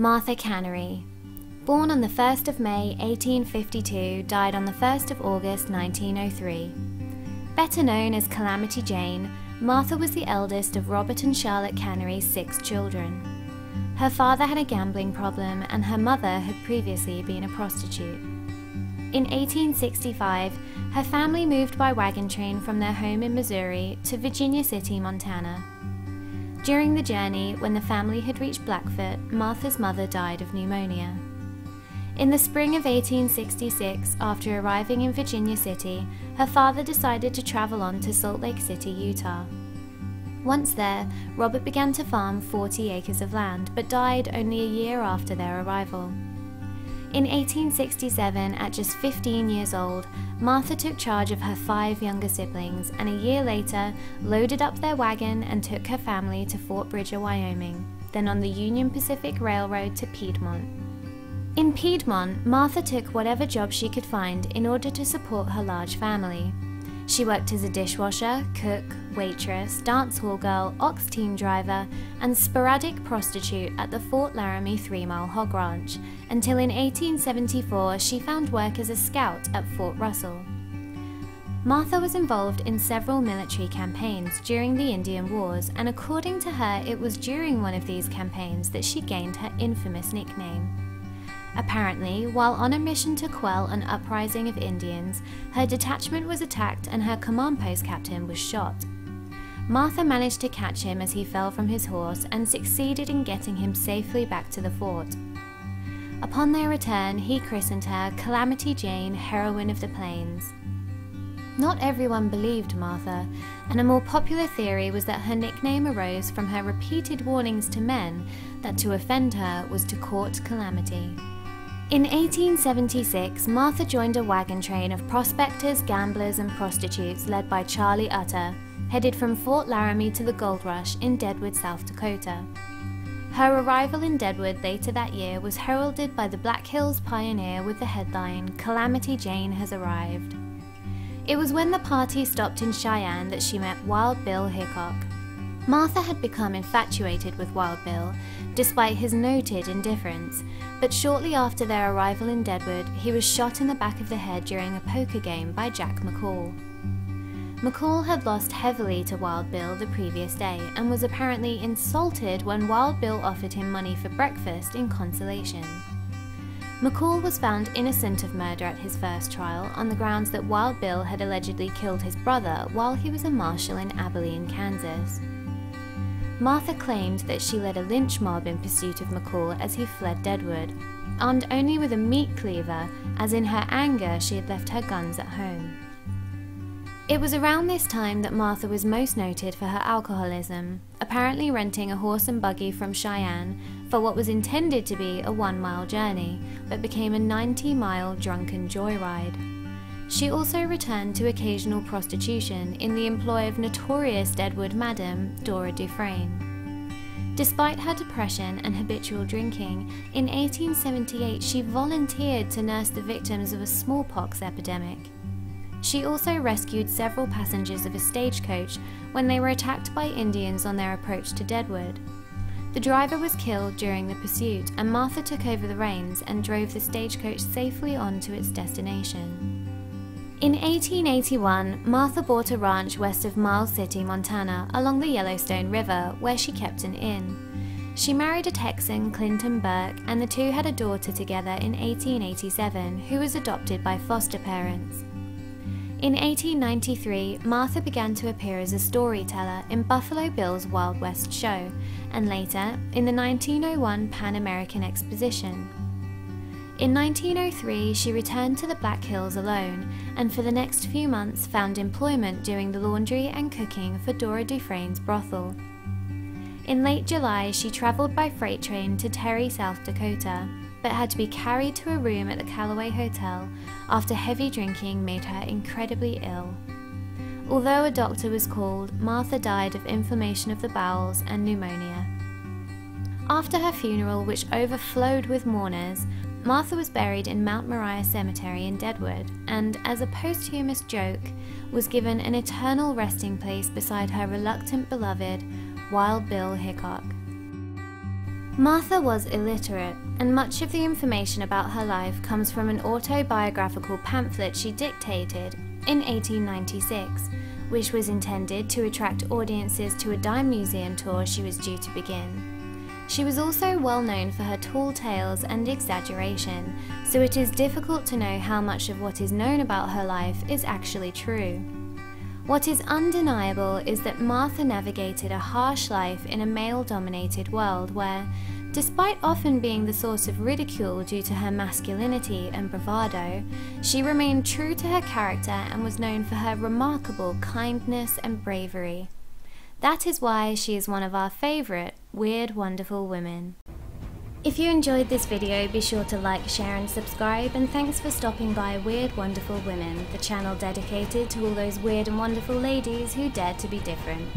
Martha Canary. Born on the 1st of May 1852, died on the 1st of August 1903. Better known as Calamity Jane, Martha was the eldest of Robert and Charlotte Canary's six children. Her father had a gambling problem and her mother had previously been a prostitute. In 1865, her family moved by wagon train from their home in Missouri to Virginia City, Montana. During the journey, when the family had reached Blackfoot, Martha's mother died of pneumonia. In the spring of 1866, after arriving in Virginia City, her father decided to travel on to Salt Lake City, Utah. Once there, Robert began to farm 40 acres of land, but died only a year after their arrival. In 1867, at just 15 years old, Martha took charge of her five younger siblings and a year later loaded up their wagon and took her family to Fort Bridger, Wyoming, then on the Union Pacific Railroad to Piedmont. In Piedmont, Martha took whatever job she could find in order to support her large family. She worked as a dishwasher, cook, waitress, dance hall girl, ox team driver, and sporadic prostitute at the Fort Laramie Three Mile Hog Ranch until in 1874 she found work as a scout at Fort Russell. Martha was involved in several military campaigns during the Indian Wars, and according to her, it was during one of these campaigns that she gained her infamous nickname. Apparently, while on a mission to quell an uprising of Indians, her detachment was attacked and her command post captain was shot. Martha managed to catch him as he fell from his horse and succeeded in getting him safely back to the fort. Upon their return, he christened her Calamity Jane, Heroine of the Plains. Not everyone believed Martha, and a more popular theory was that her nickname arose from her repeated warnings to men that to offend her was to court calamity. In 1876, Martha joined a wagon train of prospectors, gamblers, and prostitutes led by Charlie Utter, headed from Fort Laramie to the gold rush in Deadwood, South Dakota. Her arrival in Deadwood later that year was heralded by the Black Hills Pioneer with the headline, Calamity Jane has arrived. It was when the party stopped in Cheyenne that she met Wild Bill Hickok. Martha had become infatuated with Wild Bill, despite his noted indifference, but shortly after their arrival in Deadwood, he was shot in the back of the head during a poker game by Jack McCall. McCall had lost heavily to Wild Bill the previous day and was apparently insulted when Wild Bill offered him money for breakfast in consolation. McCall was found innocent of murder at his first trial on the grounds that Wild Bill had allegedly killed his brother while he was a marshal in Abilene, Kansas. Martha claimed that she led a lynch mob in pursuit of McCall as he fled Deadwood, armed only with a meat cleaver, as in her anger she had left her guns at home. It was around this time that Martha was most noted for her alcoholism, apparently renting a horse and buggy from Cheyenne for what was intended to be a one mile journey, but became a 90 mile drunken joyride. She also returned to occasional prostitution in the employ of notorious Deadwood madam Dora Dufresne. Despite her depression and habitual drinking, in 1878 she volunteered to nurse the victims of a smallpox epidemic. She also rescued several passengers of a stagecoach when they were attacked by Indians on their approach to Deadwood. The driver was killed during the pursuit, and Martha took over the reins and drove the stagecoach safely on to its destination. In 1881, Martha bought a ranch west of Miles City, Montana, along the Yellowstone River, where she kept an inn. She married a Texan, Clinton Burke, and the two had a daughter together in 1887, who was adopted by foster parents. In 1893, Martha began to appear as a storyteller in Buffalo Bill's Wild West show, and later in the 1901 Pan American Exposition. In 1903, she returned to the Black Hills alone, and for the next few months found employment doing the laundry and cooking for Dora Dufresne's brothel. In late July, she travelled by freight train to Terry, South Dakota, but had to be carried to a room at the Callaway Hotel after heavy drinking made her incredibly ill. Although a doctor was called, Martha died of inflammation of the bowels and pneumonia. After her funeral, which overflowed with mourners, Martha was buried in Mount Moriah Cemetery in Deadwood, and as a posthumous joke, was given an eternal resting place beside her reluctant beloved, Wild Bill Hickok. Martha was illiterate, and much of the information about her life comes from an autobiographical pamphlet she dictated in 1896, which was intended to attract audiences to a dime museum tour she was due to begin. She was also well known for her tall tales and exaggeration, so it is difficult to know how much of what is known about her life is actually true. What is undeniable is that Martha navigated a harsh life in a male dominated world where, despite often being the source of ridicule due to her masculinity and bravado, she remained true to her character and was known for her remarkable kindness and bravery. That is why she is one of our favourite Weird Wonderful Women. If you enjoyed this video, be sure to like, share and subscribe and thanks for stopping by Weird Wonderful Women, the channel dedicated to all those weird and wonderful ladies who dare to be different.